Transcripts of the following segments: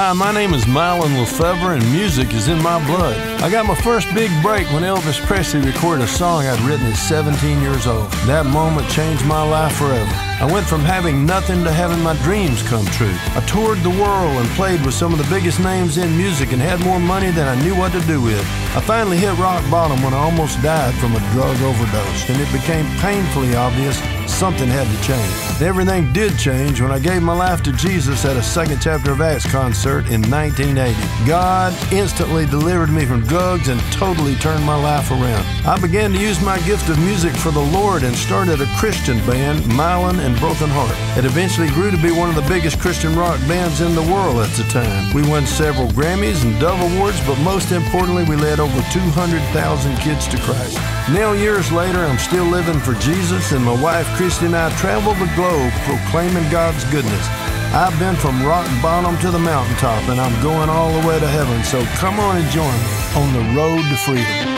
Hi, my name is Mylon Le Fevre, and music is in my blood. I got my first big break when Elvis Presley recorded a song I'd written at 17 years old. That moment changed my life forever. I went from having nothing to having my dreams come true. I toured the world and played with some of the biggest names in music and had more money than I knew what to do with. I finally hit rock bottom when I almost died from a drug overdose, and it became painfully obvious something had to change. Everything did change when I gave my life to Jesus at a second chapter of Acts concert in 1980. God instantly delivered me from drugs and totally turned my life around. I began to use my gift of music for the Lord and started a Christian band, Mylon and Broken Heart. It eventually grew to be one of the biggest Christian rock bands in the world at the time. We won several Grammys and Dove Awards, but most importantly, we led over 200,000 kids to Christ. Now, years later, I'm still living for Jesus, and my wife Christi and I travel the globe proclaiming God's goodness. I've been from rock bottom to the mountaintop, and I'm going all the way to heaven. So come on and join me on the road to freedom.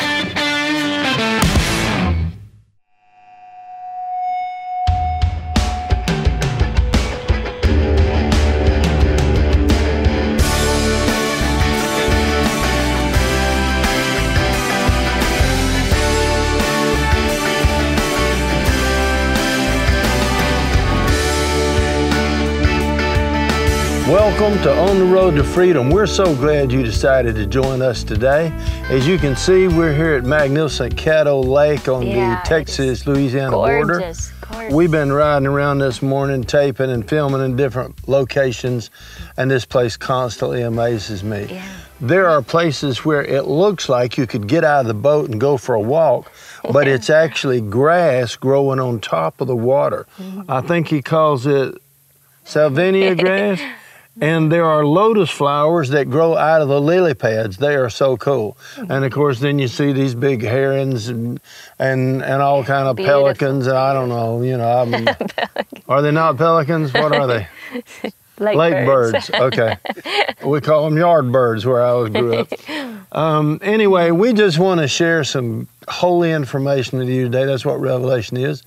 Welcome to On the Road to Freedom. We're so glad you decided to join us today. As you can see, we're here at magnificent Caddo Lake on Yeah, the Texas Louisiana Gorgeous, border. gorgeous. We've been riding around this morning, taping and filming in different locations, and this place constantly amazes me. Yeah. There are places where it looks like you could get out of the boat and go for a walk, but it's actually grass growing on top of the water. Mm-hmm. I think he calls it Salvinia grass. And there are lotus flowers that grow out of the lily pads. They are so cool. And of course, then you see these big herons and and, and all kind of Beautiful. pelicans. And I don't know, you know, I'm, are they not pelicans? What are they? Lake, Lake birds. Okay. we call them yard birds where I was grew up. Um, anyway, we just want to share some holy information with you today. That's what Revelation is.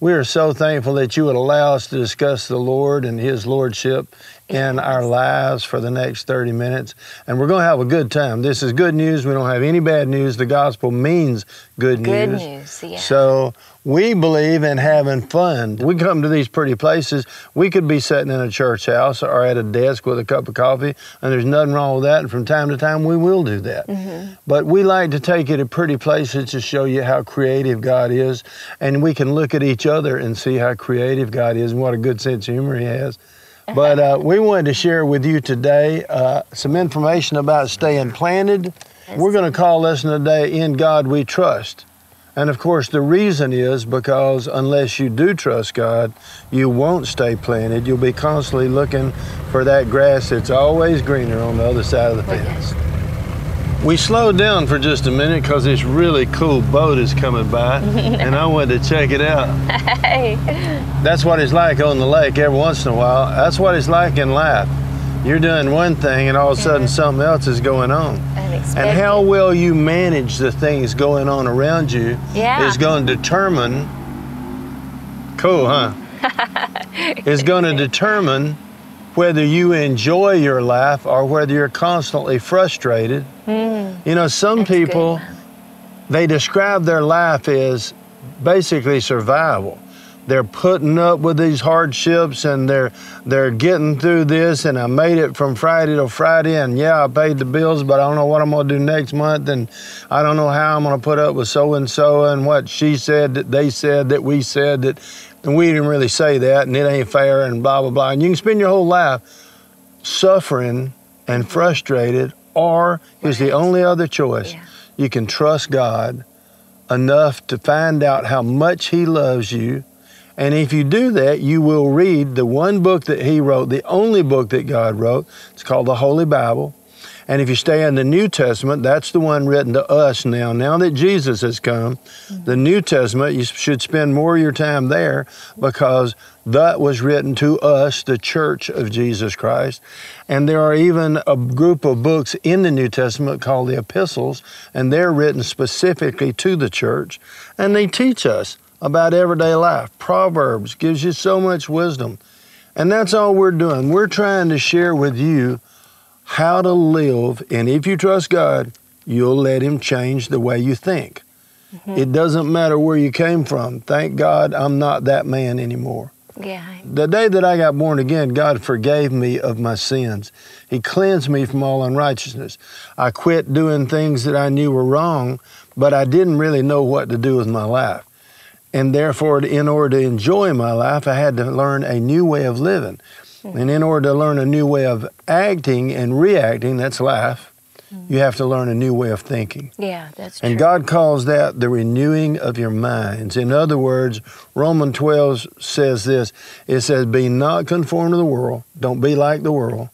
We are so thankful that you would allow us to discuss the Lord and His Lordship in our lives for the next 30 minutes. And we're going to have a good time. This is good news. We don't have any bad news. The gospel means good news. Good news, yeah. So we believe in having fun. We come to these pretty places. We could be sitting in a church house or at a desk with a cup of coffee, and there's nothing wrong with that. And from time to time, we will do that. Mm-hmm. But we like to take you to pretty places to show you how creative God is, and we can look at each other and see how creative God is and what a good sense of humor He has. But uh, we wanted to share with you today uh, some information about staying planted. We're going to call lesson today, In God We Trust. And of course, the reason is because unless you do trust God, you won't stay planted. You'll be constantly looking for that grass that's always greener on the other side of the fence. We slowed down for just a minute because this really cool boat is coming by, and I wanted to check it out. Hey, That's what it's like on the lake every once in a while. That's what it's like in life. You're doing one thing, and all of a sudden something else is going on. unexpected. And how well you manage the things going on around you Yeah. is going to determine. Cool, huh? is going to determine whether you enjoy your life or whether you're constantly frustrated. Mm. You know, some That's a good people they describe their life as basically survival. They're putting up with these hardships and they're they're getting through this and I made it from Friday to Friday and yeah, I paid the bills, but I don't know what I'm gonna do next month and I don't know how I'm gonna put up with so and so and what she said that they said that we said that and we didn't really say that and it ain't fair and blah blah blah. And you can spend your whole life suffering and frustrated or is the only other choice Yeah. you can trust God enough to find out how much He loves you. And if you do that, you will read the one book that He wrote, the only book that God wrote. It's called the Holy Bible. And if you stay in the New Testament, that's the one written to us now. Now that Jesus has come, the New Testament, you should spend more of your time there because that was written to us, the church of Jesus Christ. And there are even a group of books in the New Testament called the epistles, and they're written specifically to the church. And they teach us about everyday life. Proverbs gives you so much wisdom. And that's all we're doing. We're trying to share with you how to live. And if you trust God, you'll let Him change the way you think. Mm-hmm. It doesn't matter where you came from. Thank God I'm not that man anymore. Yeah. The day that I got born again, God forgave me of my sins. He cleansed me from all unrighteousness. I quit doing things that I knew were wrong, but I didn't really know what to do with my life. And therefore, in order to enjoy my life, I had to learn a new way of living. Hmm. And in order to learn a new way of acting and reacting, that's life, hmm. you have to learn a new way of thinking. Yeah, that's true. And God calls that the renewing of your minds. In other words, Romans 12 says this it says, Be not conformed to the world, don't be like the world,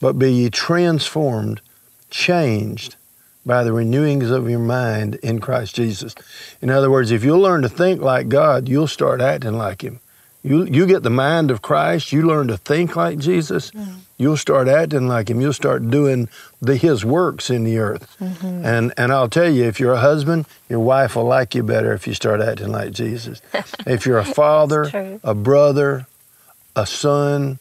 but be ye transformed, changed by the renewings of your mind in Christ Jesus. In other words, if you'll learn to think like God, you'll start acting like Him. You, you get the mind of Christ, you learn to think like Jesus, mm-hmm. you'll start acting like Him. You'll start doing the, His works in the earth. Mm-hmm. And, and I'll tell you, if you're a husband, your wife will like you better if you start acting like Jesus. if you're a father, a brother, a son,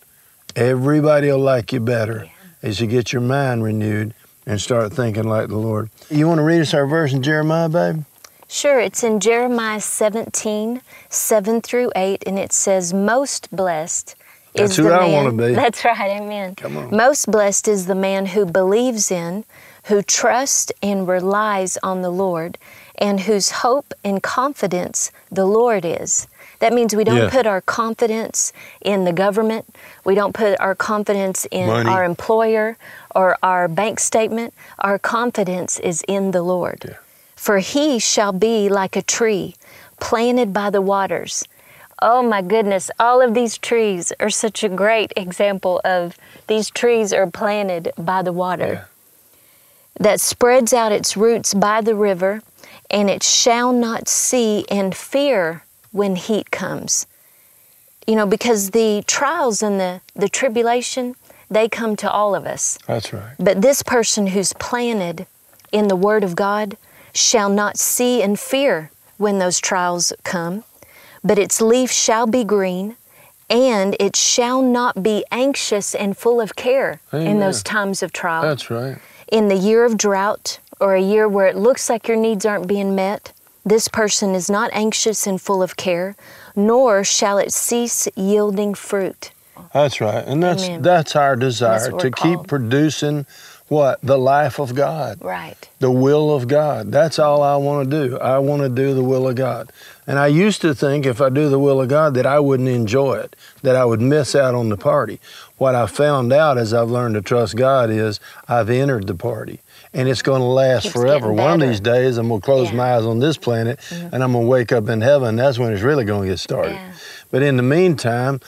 everybody will like you better as you get your mind renewed and start thinking like the Lord. You want to read us our verse in Jeremiah, babe? Sure, it's in Jeremiah 17, 7 through 8, and it says, Most blessed is That's is who the I man. wanna be. That's right, amen. Come on. Most blessed is the man who believes in, who trusts and relies on the Lord, and whose hope and confidence the Lord is. That means we don't Yeah. put our confidence in the government. We don't put our confidence in Money. our employer or our bank statement. Our confidence is in the Lord. Yeah. For he shall be like a tree planted by the waters. Oh my goodness, all of these trees are such a great example of these trees are planted by the water that spreads out its roots by the river, and it shall not see and fear when heat comes. You know, because the trials and the, the tribulation, they come to all of us. That's right. But this person who's planted in the Word of God shall not see and fear when those trials come, but its leaf shall be green, and it shall not be anxious and full of care in those times of trial. That's right. in the year of drought or a year where it looks like your needs aren't being met, this person is not anxious and full of care, nor shall it cease yielding fruit. That's right. And that's Amen. that's our desire That's to we're keep producing what? The life of God. Right. the will of God. That's all I want to do. I want to do the will of God. And I used to think if I do the will of God that I wouldn't enjoy it, that I would miss out on the party. What I found out as I've learned to trust God is I've entered the party. And it's going to last forever. One of these days, I'm going to close Yeah. Mm-hmm. my eyes on this planet and I'm going to wake up in heaven. That's when it's really going to get started. Yeah. But in the meantime,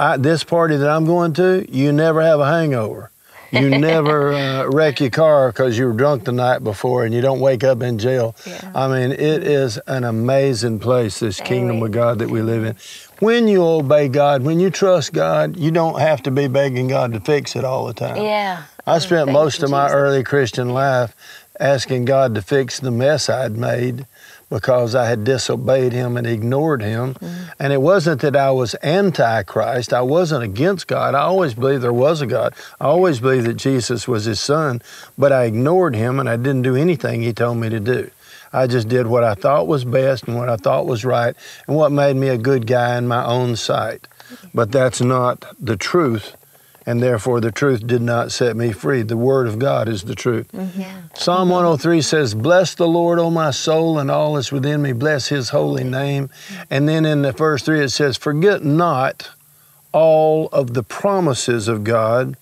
I, this party that I'm going to, you never have a hangover. You never uh, wreck your car because you were drunk the night before and you don't wake up in jail. Yeah. I mean, it is an amazing place, this kingdom of God that we live in. When you obey God, when you trust God, you don't have to be begging God to fix it all the time. Yeah. I spent Thank most of my early Christian life asking God to fix the mess I'd made because I had disobeyed Him and ignored Him. Mm-hmm. And it wasn't that I was anti Christ, I wasn't against God. I always believed there was a God. I always believed that Jesus was His Son, but I ignored Him and I didn't do anything He told me to do. I just did what I thought was best and what I thought was right and what made me a good guy in my own sight. But that's not the truth and therefore the truth did not set me free. The Word of God is the truth. Mm-hmm. Yeah. Psalm mm-hmm. 103 says, Bless the Lord, O my soul, and all that's within me. Bless His holy mm-hmm. name. And then in the verse 3 it says, Forget not all of the promises of God.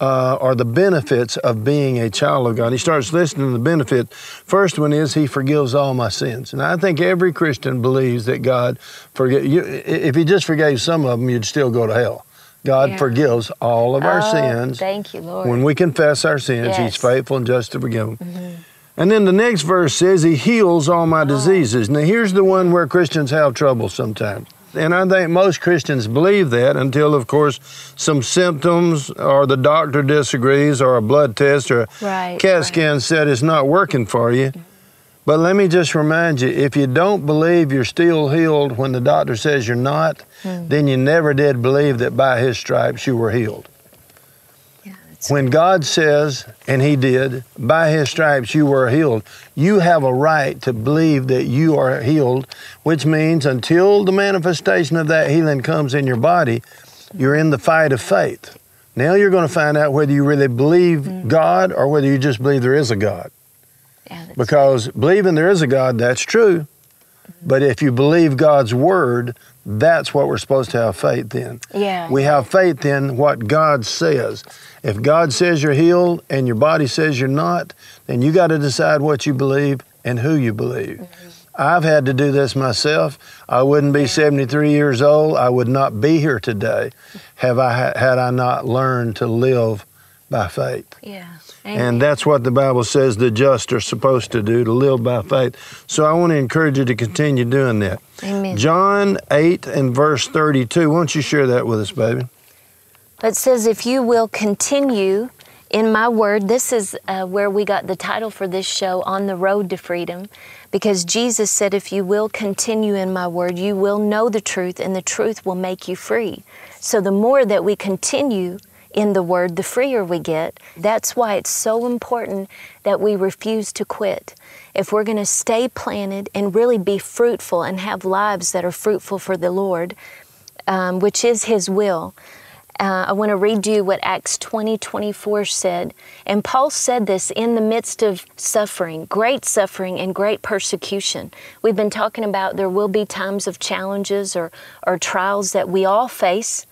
Uh, or the benefits of being a child of God. He starts listing the benefits. First one is He forgives all my sins, and I think every Christian believes that God forget. You, if He just forgave some of them, you'd still go to hell. God Yeah. forgives all of our Oh, sins. Thank you, Lord. When we confess our sins, He's faithful and just to forgive them. Mm-hmm. And then the next verse says, He heals all my oh. diseases. Now, here's the one where Christians have trouble sometimes. And I think most Christians believe that until, of course, some symptoms or the doctor disagrees or a blood test or a Right, CAT right. scan said it's not working for you. Mm-hmm. But let me just remind you if you don't believe you're still healed when the doctor says you're not, Hmm. then you never did believe that by his stripes you were healed. yeah, When God says, and He did, by His stripes you were healed, you have a right to believe that you are healed, which means until the manifestation of that healing comes in your body, you're in the fight of faith. Now you're going to find out whether you really believe mm. God or whether you just believe there is a God. Yeah, because true. believing there is a God, that's true. But if you believe God's word, that's what we're supposed to have faith in. Yeah. We have faith in what God says. If God says you're healed and your body says you're not, then you got to decide what you believe and who you believe. Mm-hmm. I've had to do this myself. I wouldn't be 73 years old. I would not be here today have I had I not learned to live by faith. Yeah. Amen. And that's what the Bible says the just are supposed to do, to live by faith. So I want to encourage you to continue doing that. Amen. John 8 and verse 32. Why don't you share that with us, baby? It says, If you will continue in my word, this is uh, where we got the title for this show, On the Road to Freedom, because Jesus said, If you will continue in my word, you will know the truth, and the truth will make you free. So the more that we continue, in the Word, the freer we get. That's why it's so important that we refuse to quit. If we're going to stay planted and really be fruitful and have lives that are fruitful for the Lord, um, which is His will, uh, I want to read you what Acts 20 24 said. And Paul said this in the midst of suffering, great suffering and great persecution. We've been talking about there will be times of challenges or, or trials that we all face.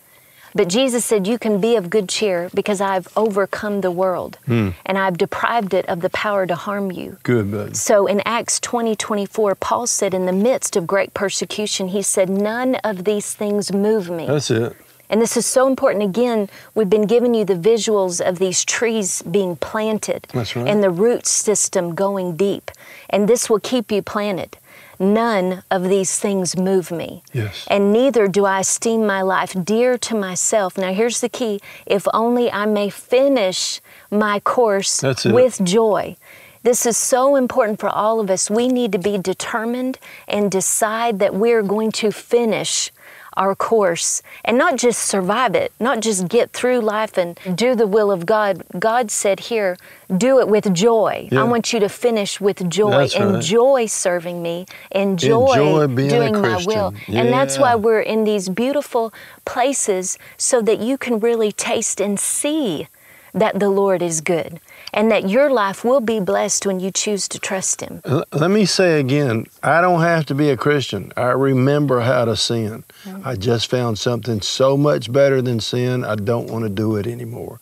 But Jesus said, You can be of good cheer because I've overcome the world mm. and I've deprived it of the power to harm you. Good. So in Acts 20 24, Paul said, In the midst of great persecution, he said, None of these things move me. That's it. And this is so important. Again, we've been giving you the visuals of these trees being planted right. and the root system going deep. And this will keep you planted. None of these things move me. Yes. And neither do I esteem my life dear to myself. Now, here's the key if only I may finish my course with joy. This is so important for all of us. We need to be determined and decide that we're going to finish our course and not just survive it, not just get through life and do the will of God. God said here, do it with joy. Yeah. I want you to finish with joy. That's enjoy right. serving me. Enjoy, enjoy doing my will. Yeah. And that's why we're in these beautiful places so that you can really taste and see that the Lord is good and that your life will be blessed when you choose to trust Him. Let me say again I don't have to be a Christian. I remember how to sin. Mm-hmm. I just found something so much better than sin, I don't want to do it anymore.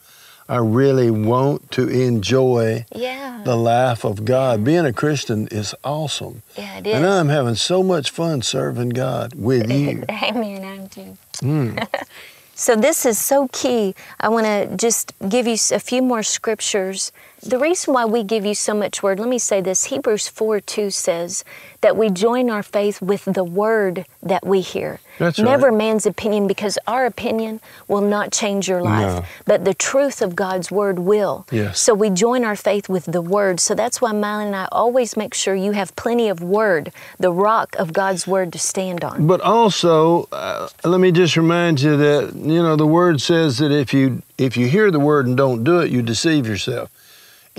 I really want to enjoy yeah. the life of God. Being a Christian is awesome. Yeah, it is. And I'm having so much fun serving God with you. Amen, I'm too. Mm. So, this is so key. I want to just give you a few more scriptures. The reason why we give you so much word, let me say this Hebrews 4 2 says that we join our faith with the word that we hear. That's Never right. man's opinion, because our opinion will not change your life, no. but the truth of God's word will. Yes. So we join our faith with the word. So that's why Mylon and I always make sure you have plenty of word, the rock of God's word to stand on. But also, uh, let me just remind you that you know the word says that if you if you hear the word and don't do it, you deceive yourself.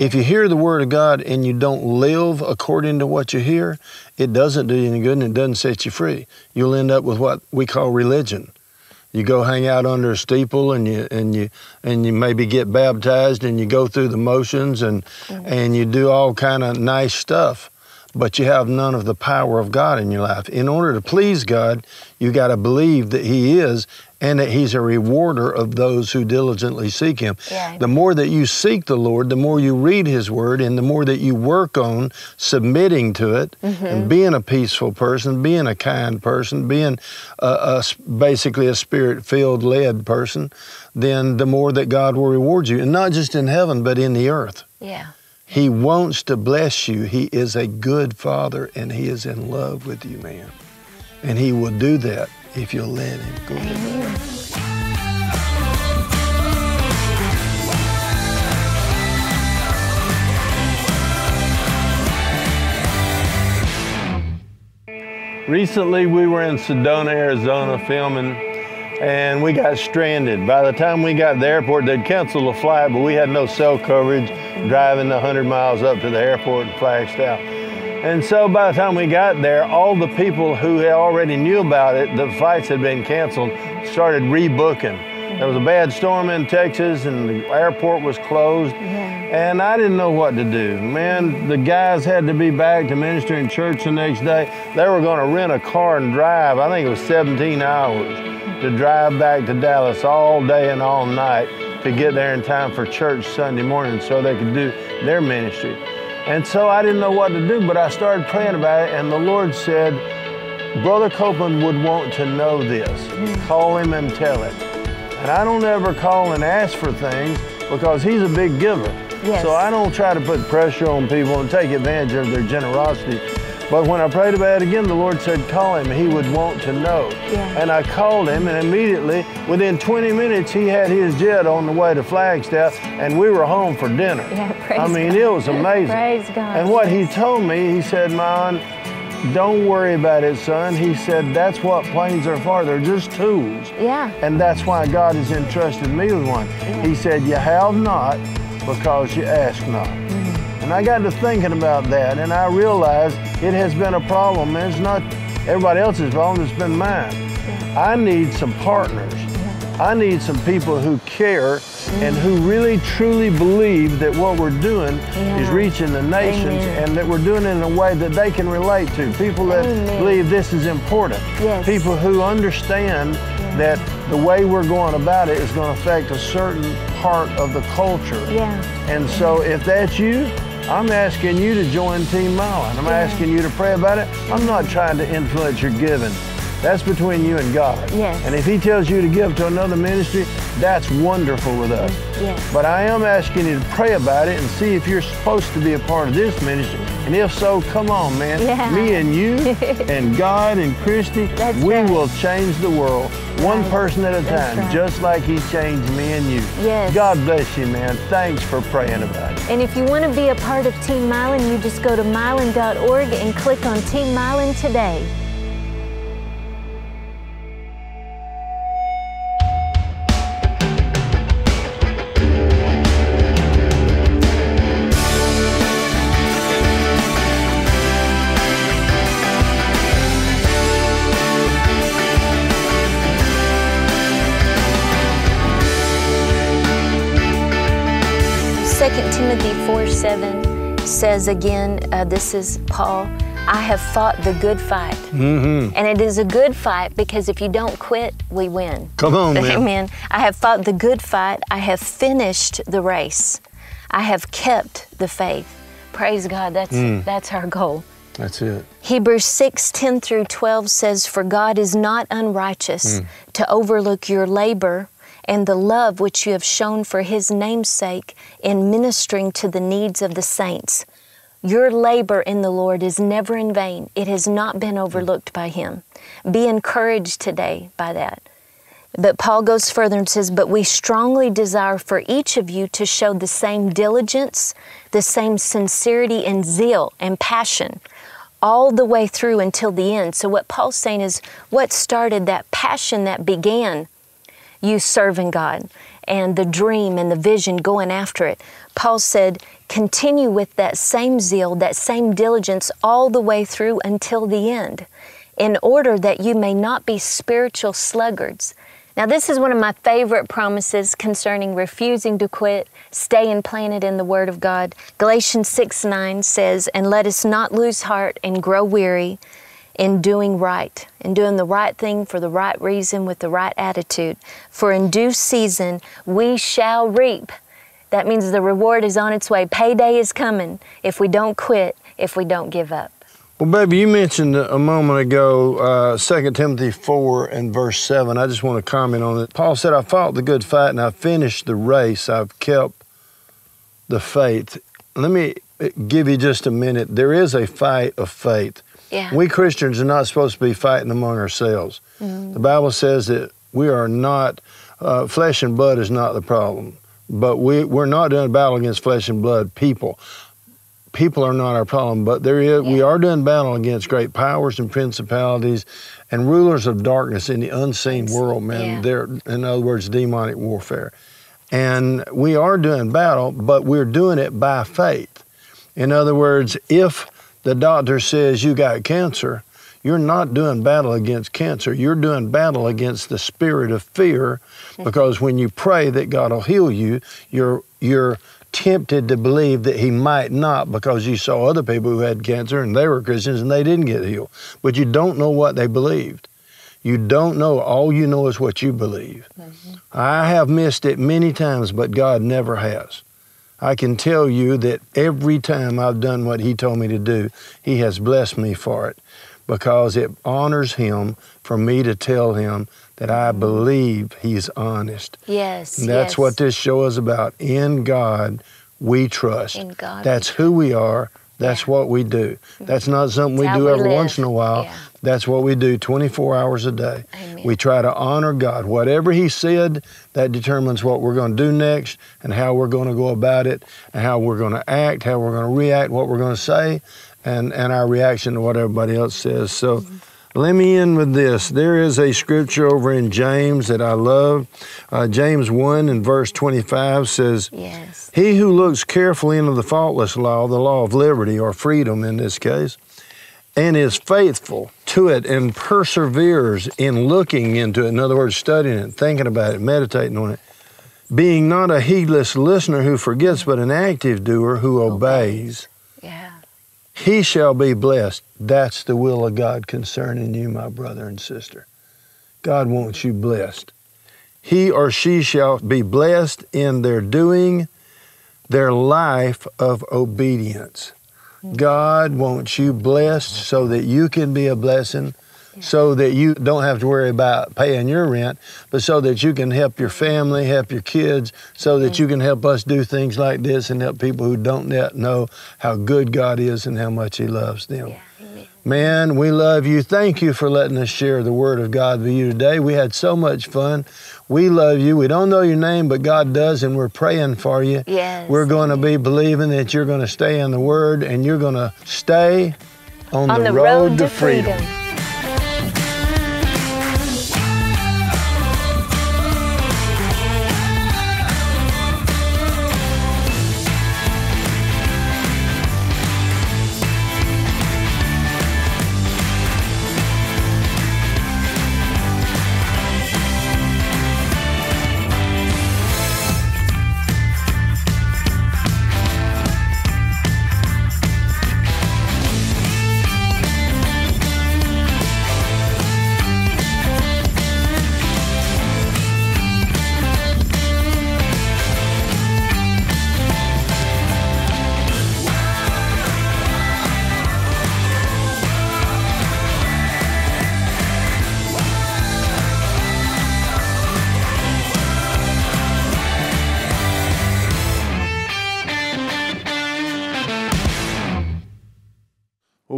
If you hear the word of God and you don't live according to what you hear, it doesn't do you any good and it doesn't set you free. You'll end up with what we call religion. You go hang out under a steeple and you and you and you maybe get baptized and you go through the motions and mm-hmm. and you do all kind of nice stuff but you have none of the power of God in your life. In order to please God, you got to believe that He is and that He's a rewarder of those who diligently seek Him. Yeah. The more that you seek the Lord, the more you read His Word, and the more that you work on submitting to it mm-hmm. and being a peaceful person, being a kind person, being a, a basically a spirit filled, led person, then the more that God will reward you, and not just in heaven, but in the earth. Yeah. He wants to bless you. He is a good father and he is in love with you, man. And he will do that if you'll let him go. Amen. Recently, we were in Sedona, Arizona, filming and we got stranded. By the time we got to the airport, they'd canceled the flight, but we had no cell coverage driving the 100 miles up to the airport in Flagstaff. And so by the time we got there, all the people who already knew about it, the flights had been canceled, started rebooking. There was a bad storm in Texas and the airport was closed. Yeah. And I didn't know what to do. Man, the guys had to be back to minister in church the next day. They were going to rent a car and drive. I think it was 17 hours to drive back to Dallas all day and all night to get there in time for church Sunday morning so they could do their ministry. And so I didn't know what to do, but I started praying about it, and the Lord said, Brother Copeland would want to know this. Call him and tell him. And I don't ever call and ask for things because he's a big giver. Yes. So I don't try to put pressure on people and take advantage of their generosity. But when I prayed about it again, the Lord said, call him. He would want to know. Yeah. And I called him, and immediately, within 20 minutes, he had his jet on the way to Flagstaff, and we were home for dinner. Yeah, praise I mean, God. it was amazing. praise God. And what he told me, he said, Mon, don't worry about it, son. He said, that's what planes are for. They're just tools. Yeah. And that's why God has entrusted me with one. Yeah. He said, you have not because you ask not. Mm-hmm. And I got to thinking about that, and I realized it has been a problem. It's not everybody else's problem, it's been mine. Yeah. I need some partners. Yeah. I need some people who care and who really truly believe that what we're doing yeah. is reaching the nations Amen. and that we're doing it in a way that they can relate to. People that Amen. believe this is important. Yes. People who understand that the way we're going about it is going to affect a certain part of the culture. Yeah. And so if that's you, I'm asking you to join Team Mylon. I'm yeah. asking you to pray about it. I'm not trying to influence your giving. That's between you and God. Yes. And if He tells you to give to another ministry, that's wonderful with us. Yes. But I am asking you to pray about it and see if you're supposed to be a part of this ministry. And if so, come on, man. Yeah. Me and you and God and Christi, that's we right. will change the world one person at a time, right. just like He changed me and you. Yes. God bless you, man. Thanks for praying about it. And if you want to be a part of Team Mylon, you just go to mylon.org and click on Team Mylon today. 7 says again, uh, this is Paul, I have fought the good fight. Mm-hmm. And it is a good fight because if you don't quit, we win. Come on, man. Amen. I have fought the good fight. I have finished the race. I have kept the faith. Praise God. That's mm. that's our goal. That's it. Hebrews 6 10 through 12 says, For God is not unrighteous mm. to overlook your labor and the love which you have shown for His name's sake in ministering to the needs of the saints. Your labor in the Lord is never in vain. It has not been overlooked by Him. Be encouraged today by that. But Paul goes further and says, But we strongly desire for each of you to show the same diligence, the same sincerity and zeal and passion all the way through until the end. So, what Paul's saying is, what started that passion that began you serving God and the dream and the vision going after it. Paul said, continue with that same zeal, that same diligence all the way through until the end, in order that you may not be spiritual sluggards. Now, this is one of my favorite promises concerning refusing to quit, staying planted in the Word of God. Galatians 6 9 says, And let us not lose heart and grow weary in doing right, in doing the right thing for the right reason with the right attitude. For in due season we shall reap. That means the reward is on its way. Payday is coming if we don't quit, if we don't give up. Well, baby, you mentioned a moment ago uh, 2 Timothy 4 and verse 7. I just want to comment on it. Paul said, I fought the good fight and I finished the race. I've kept the faith. Let me give you just a minute. There is a fight of faith. Yeah. We Christians are not supposed to be fighting among ourselves. Mm-hmm. The Bible says that we are not, uh, flesh and blood is not the problem, but we, we're not doing a battle against flesh and blood people. people are not our problem, but there is, we are doing battle against great powers and principalities and rulers of darkness in the unseen world, man. Yeah. They're, in other words, demonic warfare. And we are doing battle, but we're doing it by faith. In other words, if the doctor says you got cancer, you're not doing battle against cancer. You're doing battle against the spirit of fear because when you pray that God will heal you, you're you're tempted to believe that he might not because you saw other people who had cancer and they were Christians and they didn't get healed. But you don't know what they believed. You don't know. All you know is what you believe. Mm-hmm. I have missed it many times, but God never has. I can tell you that every time I've done what He told me to do, He has blessed me for it because it honors Him for me to tell Him that I believe He's honest. Yes. And that's yes. what this show is about. In God, we trust. In God. That's who we are. That's what we do. That's not something we do we every live. once in a while. Yeah. That's what we do 24 hours a day. Amen. We try to honor God. Whatever He said, that determines what we're going to do next and how we're going to go about it and how we're going to act, how we're going to react, what we're going to say, and, and our reaction to what everybody else says. So Mm-hmm. Let me end with this. There is a scripture over in James that I love. Uh, James 1 and verse 25 says, Yes. he who looks carefully into the faultless law, the law of liberty or freedom in this case, and is faithful to it and perseveres in looking into it, in other words, studying it, thinking about it, meditating on it, being not a heedless listener who forgets, but an active doer who obeys, Yeah. He shall be blessed. That's the will of God concerning you, my brother and sister. God wants you blessed. He or she shall be blessed in their doing their life of obedience. Mm-hmm. God wants you blessed so that you can be a blessing, so that you don't have to worry about paying your rent, but so that you can help your family, help your kids, so that you can help us do things like this and help people who don't yet know how good God is and how much He loves them. Yeah. Man, we love you. Thank you for letting us share the Word of God with you today. We had so much fun. We love you. We don't know your name, but God does, and we're praying for you. Yes. We're going to be believing that you're going to stay in the Word and you're going to stay on, On the road to freedom. Well,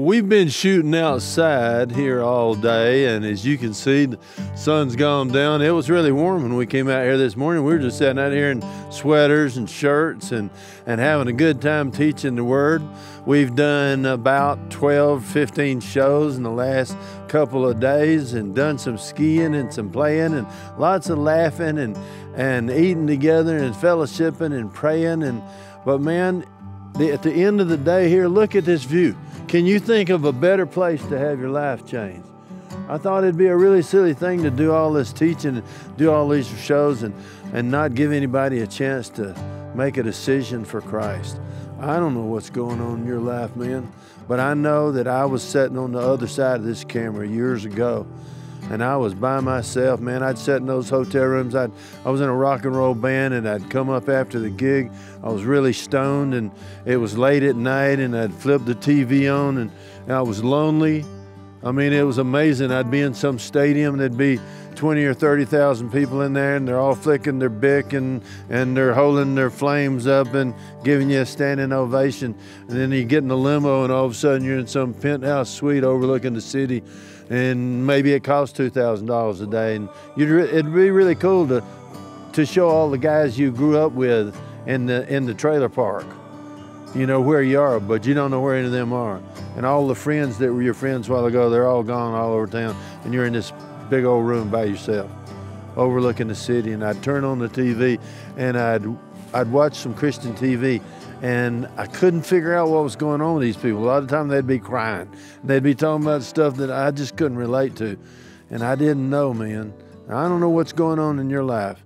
we've been shooting outside here all day, and as you can see, the sun's gone down. It was really warm when we came out here this morning. We were just sitting out here in sweaters and shirts and, and having a good time teaching the Word. We've done about 12, 15 shows in the last couple of days and done some skiing and some playing and lots of laughing and, and eating together and fellowshipping and praying. And, but man, at the end of the day here, look at this view. Can you think of a better place to have your life changed? I thought it'd be a really silly thing to do all this teaching do all these shows and, and not give anybody a chance to make a decision for Christ. I don't know what's going on in your life, man, but I know that I was sitting on the other side of this camera years ago and I was by myself, man. I'd sit in those hotel rooms. I'd, I was in a rock and roll band, and I'd come up after the gig. I was really stoned, and it was late at night, and I'd flip the TV on, and, and I was lonely. I mean, it was amazing. I'd be in some stadium, and there'd be 20 or 30,000 people in there, and they're all flicking their Bic and, and they're holding their flames up and giving you a standing ovation. And then you get in the limo, and all of a sudden you're in some penthouse suite overlooking the city and maybe it costs two thousand dollars a day, and re- it'd be really cool to to show all the guys you grew up with in the in the trailer park. You know where you are, but you don't know where any of them are. And all the friends that were your friends a while ago, they're all gone all over town, and you're in this big old room by yourself, overlooking the city. And I'd turn on the TV, and I'd I'd watch some Christian TV, and I couldn't figure out what was going on with these people. A lot of times they'd be crying, they'd be talking about stuff that I just couldn't relate to, and I didn't know, man. I don't know what's going on in your life,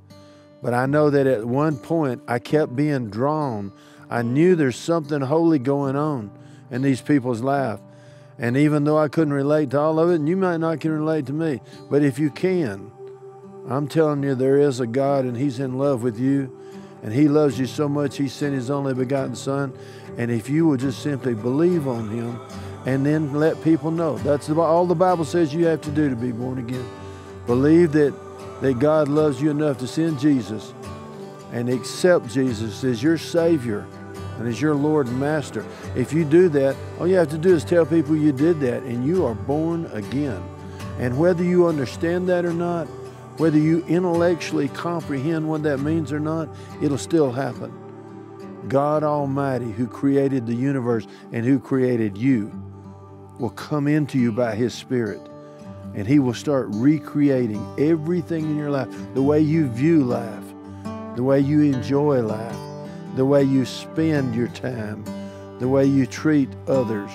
but I know that at one point I kept being drawn I knew there's something holy going on in these people's life. And even though I couldn't relate to all of it, and you might not can relate to me, but if you can, I'm telling you, there is a God and He's in love with you. And He loves you so much, He sent His only begotten Son. And if you will just simply believe on Him and then let people know, that's all the Bible says you have to do to be born again. Believe that, that God loves you enough to send Jesus and accept Jesus as your Savior and as your Lord and Master. If you do that, all you have to do is tell people you did that and you are born again. And whether you understand that or not, whether you intellectually comprehend what that means or not, it'll still happen. God Almighty, who created the universe and who created you, will come into you by His Spirit. And He will start recreating everything in your life, the way you view life, the way you enjoy life, the way you spend your time, the way you treat others.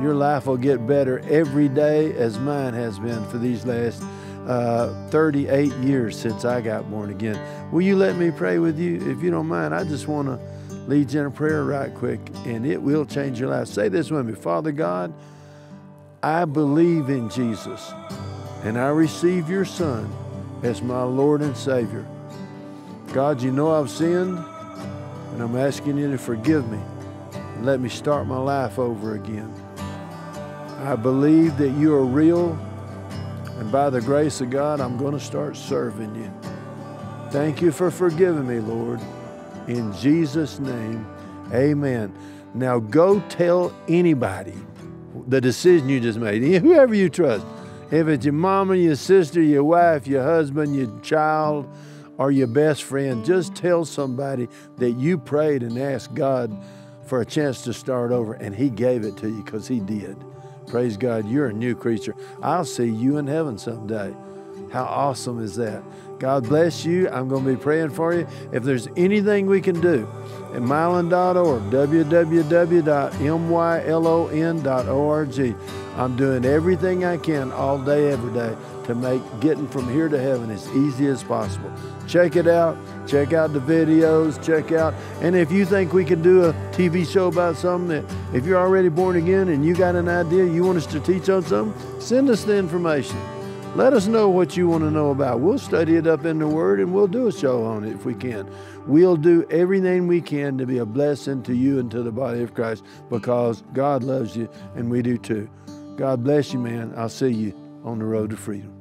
Your life will get better every day as mine has been for these last uh, 38 years since I got born again. Will you let me pray with you? If you don't mind, I just want to lead you in a prayer right quick, and it will change your life. Say this with me Father God, I believe in Jesus, and I receive your Son as my Lord and Savior. God, you know I've sinned. And I'm asking you to forgive me and let me start my life over again. I believe that you are real, and by the grace of God, I'm going to start serving you. Thank you for forgiving me, Lord. In Jesus' name, amen. Now go tell anybody the decision you just made, whoever you trust. If it's your mama, your sister, your wife, your husband, your child, or your best friend, just tell somebody that you prayed and asked God for a chance to start over, and He gave it to you because He did. Praise God, you're a new creature. I'll see you in heaven someday. How awesome is that? God bless you. I'm going to be praying for you. If there's anything we can do at mylon.org, www.mylon.org, I'm doing everything I can all day, every day to make getting from here to heaven as easy as possible. Check it out. Check out the videos. Check out. And if you think we could do a TV show about something that, if you're already born again and you got an idea, you want us to teach on something, send us the information. Let us know what you want to know about. We'll study it up in the Word and we'll do a show on it if we can. We'll do everything we can to be a blessing to you and to the body of Christ because God loves you and we do too. God bless you, man. I'll see you on the road to freedom.